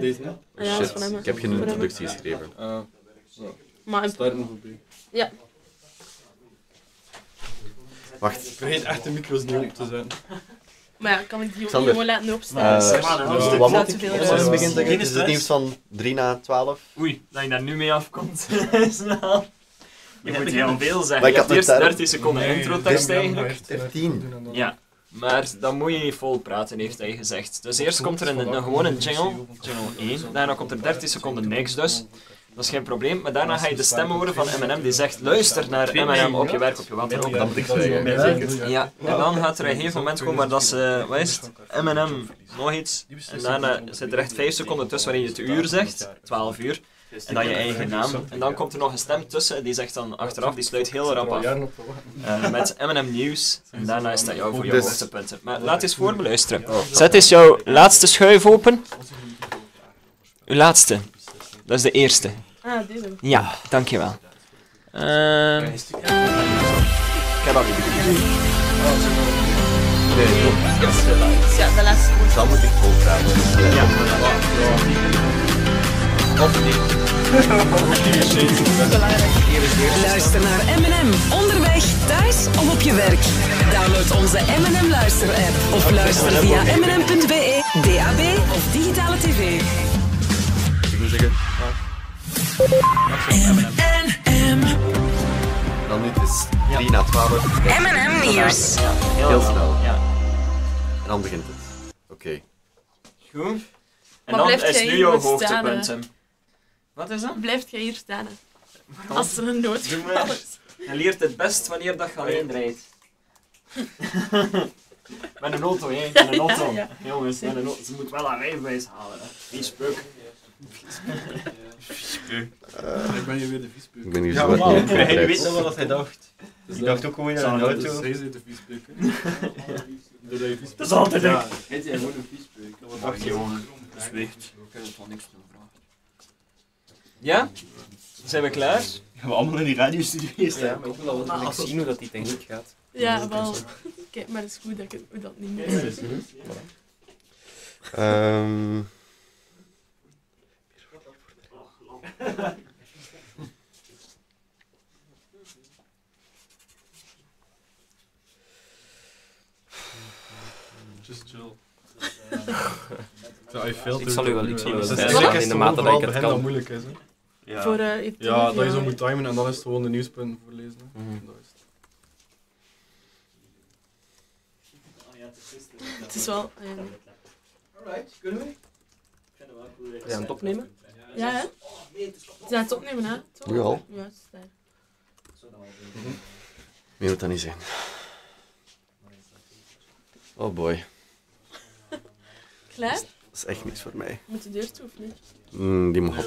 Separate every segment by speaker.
Speaker 1: Deze?
Speaker 2: Ah ja, dat is van hem.
Speaker 3: Shit, ik heb geen introductie geschreven.
Speaker 1: Ah,
Speaker 2: Maar in-
Speaker 1: starten voorbij.
Speaker 2: ja,
Speaker 3: Wacht.
Speaker 1: Vergeet echt de micro's niet op te zetten.
Speaker 2: maar ja, kan ik die ook
Speaker 3: Xander.
Speaker 2: niet gewoon laten?
Speaker 3: Eh,
Speaker 4: maar,
Speaker 3: Wat moet ik eerst
Speaker 2: zijn.
Speaker 3: beginnen zeggen?
Speaker 4: Geen
Speaker 3: Het is het nieuws van 3 na 12.
Speaker 4: Oei, dat je daar nu mee afkomt. Snel. Je moet heel veel
Speaker 3: Maar
Speaker 4: zeggen.
Speaker 3: ik
Speaker 4: Je
Speaker 3: had
Speaker 4: hebt eerst
Speaker 3: het daar-
Speaker 4: 30 seconden intro-tekst eigenlijk.
Speaker 3: 13.
Speaker 4: Ja, maar dan moet je niet vol praten, heeft hij gezegd. Dus eerst komt er een, een, gewoon een jingle, jingle 1. Daarna komt er 30 seconden niks dus. Dat is geen probleem, maar daarna ga je de stem horen van M&M die zegt luister naar M&M op je werk, op je wat dan ook.
Speaker 3: Dat moet ik zeggen.
Speaker 4: Ja, en dan gaat er een gegeven moment komen waar dat ze, wat is M&M, nog iets. En daarna zit er echt 5 seconden tussen waarin je het uur zegt, 12 uur. En dan je eigen naam. En dan komt er nog een stem tussen, die zegt dan achteraf, die sluit heel rap af. Eh, met M&M Nieuws. En daarna is dat jou voor jouw
Speaker 3: Dus-
Speaker 4: hoogtepunten. Maar laat eens voor beluisteren. Zet eens jouw laatste schuif open. Uw laatste. Dat is de eerste.
Speaker 2: Ah, deze.
Speaker 4: Ja, dankjewel. Ehm ik heb al niet
Speaker 2: Ja, de laatste woord.
Speaker 3: Dan moet ik vol praten.
Speaker 5: Luister naar M&M onderweg, thuis of op je werk. Download onze M&M luister-app of luister via mnm.be, DAB of digitale tv.
Speaker 3: Ik moet zeggen.
Speaker 5: M&M.
Speaker 3: Dan nu het is 3 na 12.
Speaker 5: M&M nieuws.
Speaker 3: Heel snel.
Speaker 4: Ja.
Speaker 3: En dan begint het. Oké.
Speaker 4: Goed. En dan is nu jouw hoogtepunt. Wat is dat?
Speaker 2: Blijft jij hier staan? hè? Als er een noodgeval is.
Speaker 4: Je leert het best wanneer dat je alleen rijdt. met een auto, hè? Met een auto.
Speaker 2: Ja,
Speaker 4: Jongens, met een auto. Ze moet wel een rijbewijs halen, hè? Wie speuk.
Speaker 1: Ik ben hier weer de viespeuk.
Speaker 3: Ik ben hier
Speaker 6: Ja,
Speaker 3: zo
Speaker 6: maar hij weet nog wel wat hij dacht. Ik dacht ook gewoon aan een
Speaker 1: Dus
Speaker 6: auto.
Speaker 1: hij is de viespeuk. viespeuk
Speaker 4: Dat is altijd
Speaker 1: Ja,
Speaker 4: ik.
Speaker 1: heet hij gewoon een viespeuk.
Speaker 4: Wacht, jongen. Zwicht. Ik kan van niks doen. Ja? Zijn we klaar?
Speaker 6: We allemaal in die radiostudio hier staan?
Speaker 1: Ja, maar ik wil al wel zien hoe dat die techniek gaat.
Speaker 2: Ja, wel. Kijk, maar het is goed dat ik het, dat niet meer is.
Speaker 3: Ehm,
Speaker 1: Just chill.
Speaker 7: Ik zal u wel- ik
Speaker 1: ook,
Speaker 7: zal u wel
Speaker 1: het is
Speaker 7: zeggen,
Speaker 1: eigenlijk
Speaker 7: in de mate dat ik het kan.
Speaker 1: moeilijk is. Hè.
Speaker 6: Ja.
Speaker 2: Voor, eh, je
Speaker 1: Ja, dat je zo moet timen en dan is het gewoon de nieuwspunten voorlezen. hè.
Speaker 7: Mhm.
Speaker 1: Dat is het.
Speaker 2: Het is wel... eh,
Speaker 7: Zijn we aan het opnemen?
Speaker 2: ja, hè? Ze zijn het opnemen, hè? Toch?
Speaker 3: Ja.
Speaker 2: Ja, het is daar.
Speaker 3: meer moet dat niet zijn. Oh boy.
Speaker 2: Klaar?
Speaker 3: Dat is echt niks voor mij.
Speaker 2: Moet de deur toe of niet?
Speaker 3: Mm, die mag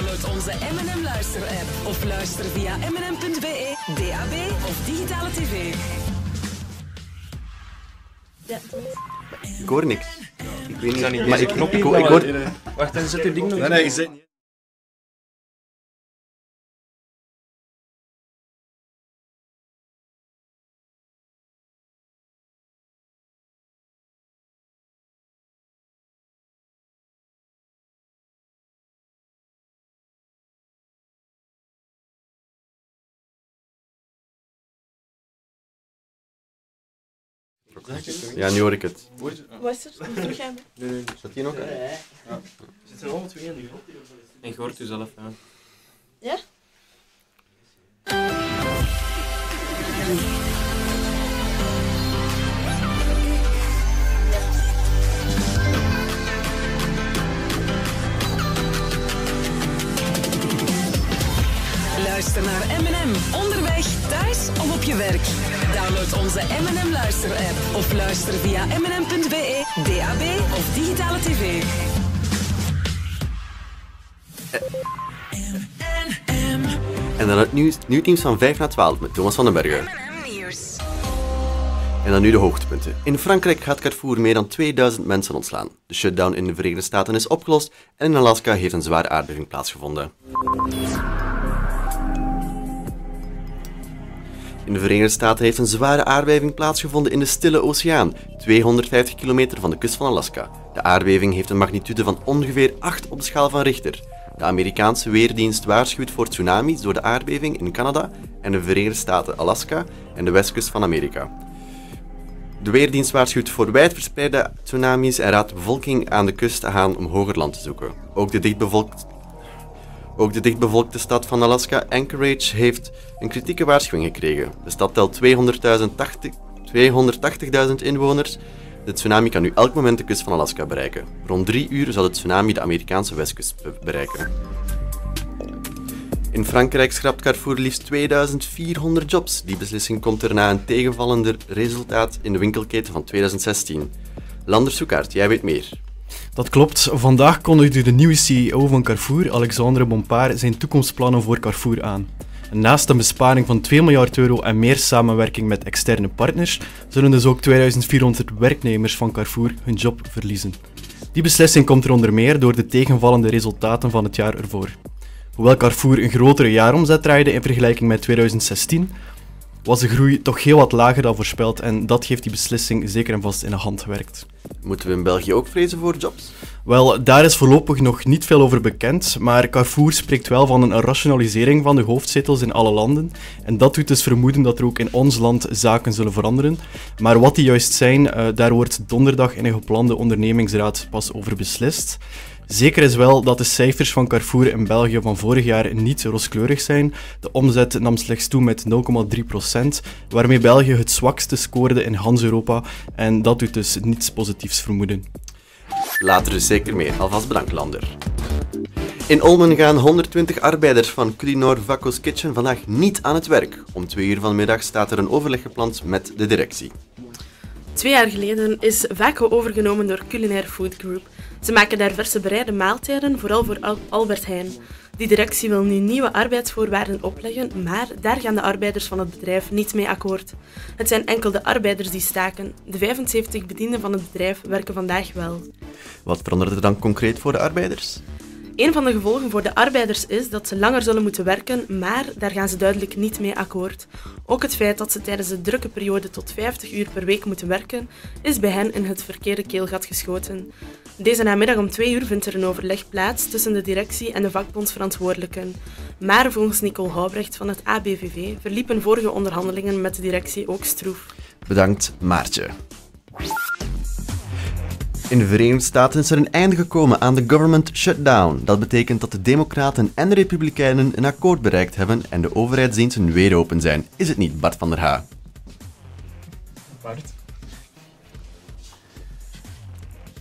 Speaker 5: Download onze M&M luister-app of luister via mnm.be, DAB of digitale tv.
Speaker 2: Ja,
Speaker 3: Ik hoor niks. Ik weet niet. maar ik,
Speaker 7: knop
Speaker 3: ik, hoor...
Speaker 7: Wacht, en zet uw ding nog
Speaker 1: Nee, nee, je zit niet.
Speaker 3: Ja, nu hoor ik het.
Speaker 2: Wat is er? Terug gaan.
Speaker 3: Zat die nog?
Speaker 6: Zit er allemaal twee in nu?
Speaker 7: En je hoort u zelf aan.
Speaker 2: Ja?
Speaker 5: Luister via mnm.be, DAB of digitale tv.
Speaker 3: En dan het nieuws, nieuwteams van 5 naar 12 met Thomas van den Bergen. En dan nu de hoogtepunten. In Frankrijk gaat Carrefour meer dan 2000 mensen ontslaan. De shutdown in de Verenigde Staten is opgelost en in Alaska heeft een zware aardbeving plaatsgevonden. In de Verenigde Staten heeft een zware aardbeving plaatsgevonden in de Stille Oceaan, 250 kilometer van de kust van Alaska. De aardbeving heeft een magnitude van ongeveer 8 op de schaal van Richter. De Amerikaanse Weerdienst waarschuwt voor tsunamis door de aardbeving in Canada en de Verenigde Staten, Alaska en de westkust van Amerika. De Weerdienst waarschuwt voor wijdverspreide tsunamis en raadt de bevolking aan de kust te gaan om hoger land te zoeken. Ook de dichtbevolkt ook de dichtbevolkte stad van Alaska, Anchorage, heeft een kritieke waarschuwing gekregen. De stad telt 200.080 280.000 inwoners. De tsunami kan nu elk moment de kust van Alaska bereiken. Rond drie uur zal de tsunami de Amerikaanse westkust be- bereiken. In Frankrijk schrapt Carrefour liefst 2400 jobs. Die beslissing komt er na een tegenvallender resultaat in de winkelketen van 2016. Lander Soekaert, jij weet meer.
Speaker 8: Dat klopt. Vandaag kondigde de nieuwe CEO van Carrefour, Alexandre Bompard, zijn toekomstplannen voor Carrefour aan. Naast een besparing van 2 miljard euro en meer samenwerking met externe partners, zullen dus ook 2400 werknemers van Carrefour hun job verliezen. Die beslissing komt er onder meer door de tegenvallende resultaten van het jaar ervoor. Hoewel Carrefour een grotere jaaromzet draaide in vergelijking met 2016, was de groei toch heel wat lager dan voorspeld en dat heeft die beslissing zeker en vast in de hand gewerkt.
Speaker 3: Moeten we in België ook vrezen voor jobs?
Speaker 8: Wel, daar is voorlopig nog niet veel over bekend, maar Carrefour spreekt wel van een rationalisering van de hoofdzetels in alle landen. En dat doet dus vermoeden dat er ook in ons land zaken zullen veranderen. Maar wat die juist zijn, eh, daar wordt donderdag in een geplande ondernemingsraad pas over beslist. Zeker is wel dat de cijfers van Carrefour in België van vorig jaar niet rooskleurig zijn. De omzet nam slechts toe met 0,3%, waarmee België het zwakste scoorde in Hans Europa. En dat doet dus niets positiefs vermoeden.
Speaker 3: Later dus zeker meer. Alvast bedankt, Lander. In Olmen gaan 120 arbeiders van Culinor Vacos Kitchen vandaag niet aan het werk. Om twee uur vanmiddag staat er een overleg gepland met de directie.
Speaker 2: Twee jaar geleden is Vaco overgenomen door Culinaire Food Group. Ze maken daar verse bereide maaltijden, vooral voor Al- Albert Heijn. Die directie wil nu nieuwe arbeidsvoorwaarden opleggen, maar daar gaan de arbeiders van het bedrijf niet mee akkoord. Het zijn enkel de arbeiders die staken. De 75 bedienden van het bedrijf werken vandaag wel.
Speaker 3: Wat verandert er dan concreet voor de arbeiders?
Speaker 2: Een van de gevolgen voor de arbeiders is dat ze langer zullen moeten werken, maar daar gaan ze duidelijk niet mee akkoord. Ook het feit dat ze tijdens de drukke periode tot 50 uur per week moeten werken, is bij hen in het verkeerde keelgat geschoten. Deze namiddag om 2 uur vindt er een overleg plaats tussen de directie en de vakbondsverantwoordelijken. Maar volgens Nicole Houbrecht van het ABVV verliepen vorige onderhandelingen met de directie ook stroef.
Speaker 3: Bedankt, Maartje. In de Verenigde Staten is er een einde gekomen aan de government shutdown. Dat betekent dat de Democraten en de Republikeinen een akkoord bereikt hebben en de overheidsdiensten weer open zijn. Is het niet, Bart van der Ha?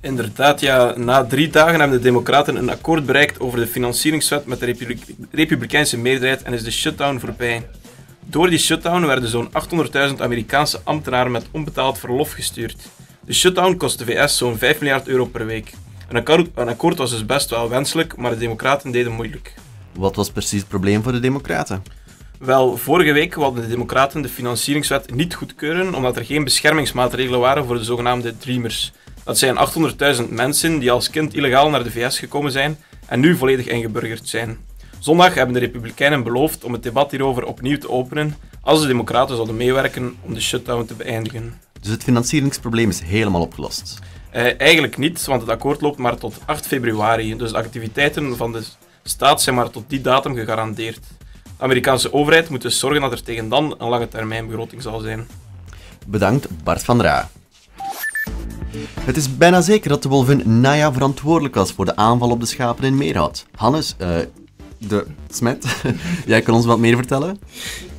Speaker 7: Inderdaad, ja. Na drie dagen hebben de Democraten een akkoord bereikt over de financieringswet met de Republi- Republikeinse meerderheid en is de shutdown voorbij. Door die shutdown werden zo'n 800.000 Amerikaanse ambtenaren met onbetaald verlof gestuurd. De shutdown kost de VS zo'n 5 miljard euro per week. Een akkoord, een akkoord was dus best wel wenselijk, maar de Democraten deden moeilijk.
Speaker 3: Wat was precies het probleem voor de Democraten?
Speaker 7: Wel, vorige week wilden de Democraten de financieringswet niet goedkeuren omdat er geen beschermingsmaatregelen waren voor de zogenaamde Dreamers. Dat zijn 800.000 mensen die als kind illegaal naar de VS gekomen zijn en nu volledig ingeburgerd zijn. Zondag hebben de Republikeinen beloofd om het debat hierover opnieuw te openen als de Democraten zouden meewerken om de shutdown te beëindigen.
Speaker 3: Dus het financieringsprobleem is helemaal opgelost.
Speaker 7: Eh, eigenlijk niet, want het akkoord loopt maar tot 8 februari, dus de activiteiten van de staat zijn maar tot die datum gegarandeerd. De Amerikaanse overheid moet dus zorgen dat er tegen dan een lange termijn begroting zal zijn.
Speaker 3: Bedankt, Bart van der Ha. Het is bijna zeker dat de wolvin Naya verantwoordelijk was voor de aanval op de schapen in Meerhout. Hannes, eh, de smet, jij kan ons wat meer vertellen?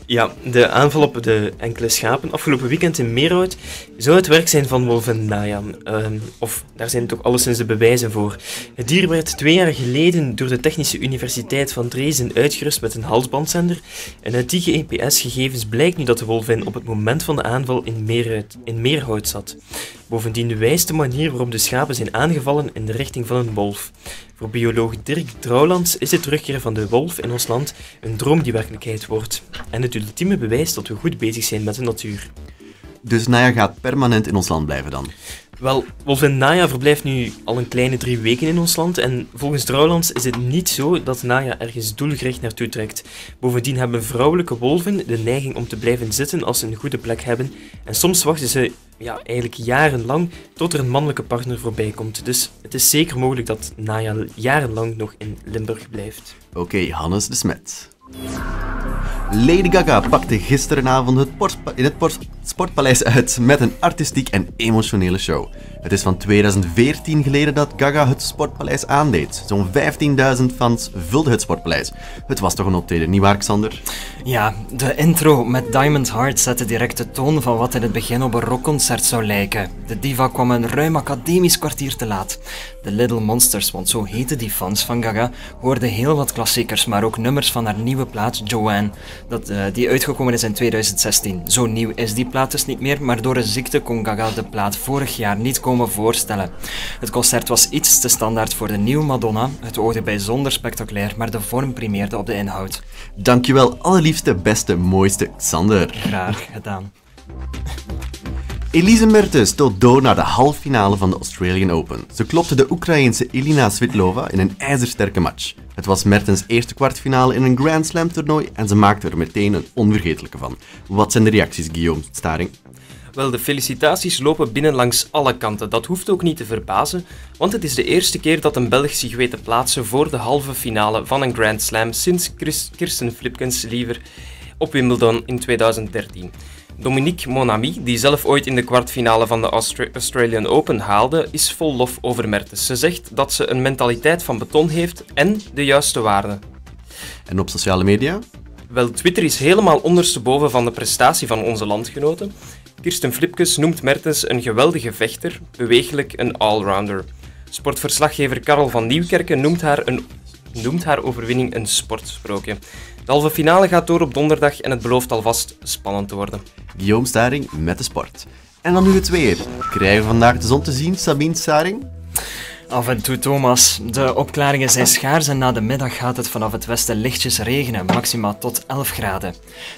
Speaker 9: Ja, de aanval op de enkele schapen afgelopen weekend in Meerhout zou het werk zijn van wolven Nayam. Ehm, of daar zijn toch alleszins de bewijzen voor. Het dier werd twee jaar geleden door de Technische Universiteit van Dresden uitgerust met een halsbandzender. En uit die GPS-gegevens blijkt nu dat de wolvin op het moment van de aanval in Meerhout, in Meerhout zat. Bovendien wijst de manier waarop de schapen zijn aangevallen in de richting van een wolf. Voor bioloog Dirk Trouwlands is het terugkeer van de wolf in ons land een droom die werkelijkheid wordt. En het ultieme bewijs dat we goed bezig zijn met de natuur.
Speaker 3: Dus Naya gaat permanent in ons land blijven dan.
Speaker 9: Wel, wolvin Naya verblijft nu al een kleine drie weken in ons land en volgens Trouwlands is het niet zo dat Naya ergens doelgericht naartoe trekt. Bovendien hebben vrouwelijke wolven de neiging om te blijven zitten als ze een goede plek hebben en soms wachten ze ja, eigenlijk jarenlang tot er een mannelijke partner voorbij komt. Dus het is zeker mogelijk dat Naya jarenlang nog in Limburg blijft.
Speaker 3: Oké, Hannes de Smet. Lady Gaga pakte gisterenavond het Porspa- in het Sportpaleis uit met een artistiek en emotionele show. Het is van 2014 geleden dat Gaga het Sportpaleis aandeed. Zo'n 15.000 fans vulden het Sportpaleis. Het was toch een optreden, nietwaar, Xander?
Speaker 10: Ja, de intro met Diamond Heart zette direct de toon van wat in het begin op een rockconcert zou lijken. De diva kwam een ruim academisch kwartier te laat. De Little Monsters, want zo heten die fans van Gaga, hoorden heel wat klassiekers, maar ook nummers van haar nieuwe plaat Joanne, dat, eh, die uitgekomen is in 2016. Zo nieuw is die plaat dus niet meer, maar door een ziekte kon Gaga de plaat vorig jaar niet komen voorstellen. Het concert was iets te standaard voor de nieuwe Madonna. Het oogde bijzonder spectaculair, maar de vorm primeerde op de inhoud.
Speaker 3: Dankjewel, allerliefste, beste, mooiste Xander.
Speaker 10: Graag gedaan.
Speaker 3: Elise Mertens stoot door naar de halve finale van de Australian Open. Ze klopte de Oekraïense Elina Svitlova in een ijzersterke match. Het was Mertens' eerste kwartfinale in een Grand Slam toernooi en ze maakte er meteen een onvergetelijke van. Wat zijn de reacties, Guillaume Staring?
Speaker 9: Wel, de felicitaties lopen binnen langs alle kanten. Dat hoeft ook niet te verbazen, want het is de eerste keer dat een Belg zich weet te plaatsen voor de halve finale van een Grand Slam sinds Kirsten Flipkens liever op Wimbledon in 2013. Dominique Monami, die zelf ooit in de kwartfinale van de Austra- Australian Open haalde, is vol lof over Mertens. Ze zegt dat ze een mentaliteit van beton heeft en de juiste waarden.
Speaker 3: En op sociale media?
Speaker 9: Wel, Twitter is helemaal ondersteboven van de prestatie van onze landgenoten. Kirsten Flipkes noemt Mertens een geweldige vechter, bewegelijk een allrounder. Sportverslaggever Karel van Nieuwkerken noemt haar, een, noemt haar overwinning een sportsprookje. De halve finale gaat door op donderdag en het belooft alvast spannend te worden.
Speaker 3: Guillaume Staring met de sport. En dan nu het weer. Krijgen we vandaag de zon te zien, Sabine Staring?
Speaker 10: Af en toe, Thomas. De opklaringen zijn schaars en na de middag gaat het vanaf het westen lichtjes regenen, maximaal tot 11 graden.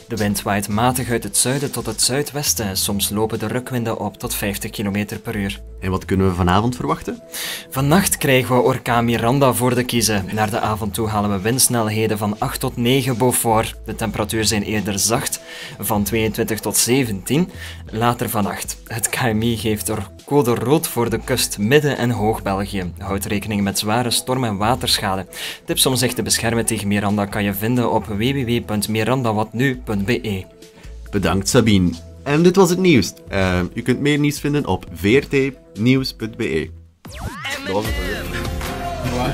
Speaker 10: De wind waait matig uit het zuiden tot het zuidwesten en soms lopen de rukwinden op tot 50 km per uur.
Speaker 3: En wat kunnen we vanavond verwachten?
Speaker 10: Vannacht krijgen we orkaan Miranda voor de kiezen. Naar de avond toe halen we windsnelheden van 8 tot 9 Beaufort. De temperatuur zijn eerder zacht, van 22 tot 17. Later vannacht. Het KMI geeft er code rood voor de kust, Midden- en Hoog-België. Houd rekening met zware storm- en waterschade. Tips om zich te beschermen tegen Miranda kan je vinden op www.mirandawatnu.be.
Speaker 3: Bedankt, Sabine. En dit was het nieuws. Eh, u kunt meer nieuws vinden op vrtnieuws.be. Dat was het.
Speaker 1: Voilà,